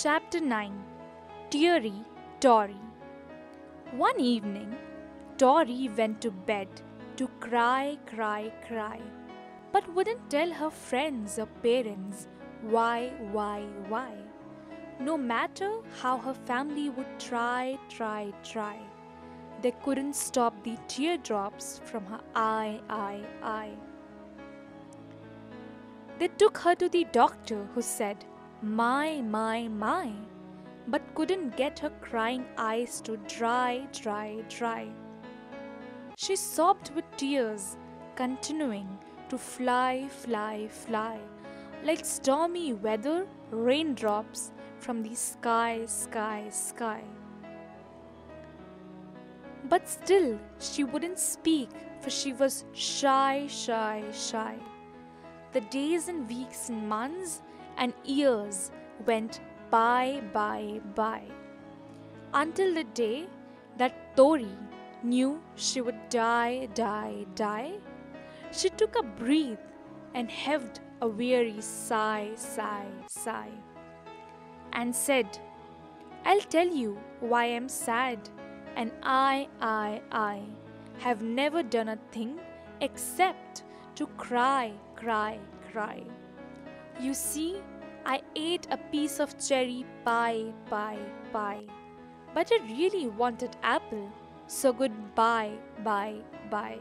Chapter 9 Teary Tori One evening, Tori went to bed to cry, cry, cry, but wouldn't tell her friends or parents why, why, why. No matter how her family would try, try, try, they couldn't stop the teardrops from her eye, eye, eye. They took her to the doctor who said, My, my, my, but couldn't get her crying eyes to dry, dry, dry. She sobbed with tears, continuing to fly, fly, fly, like stormy weather raindrops from the sky, sky, sky. But still, she wouldn't speak, for she was shy, shy, shy. The days and weeks and months and years went by, by, by. Until the day that Tori knew she would die, die, die, she took a breath and heaved a weary sigh, sigh, sigh, and said, I'll tell you why I'm sad, and I, I, I have never done a thing except to cry, cry, cry. You see, I ate a piece of cherry pie, pie, pie. But I really wanted apple, so goodbye, bye, bye.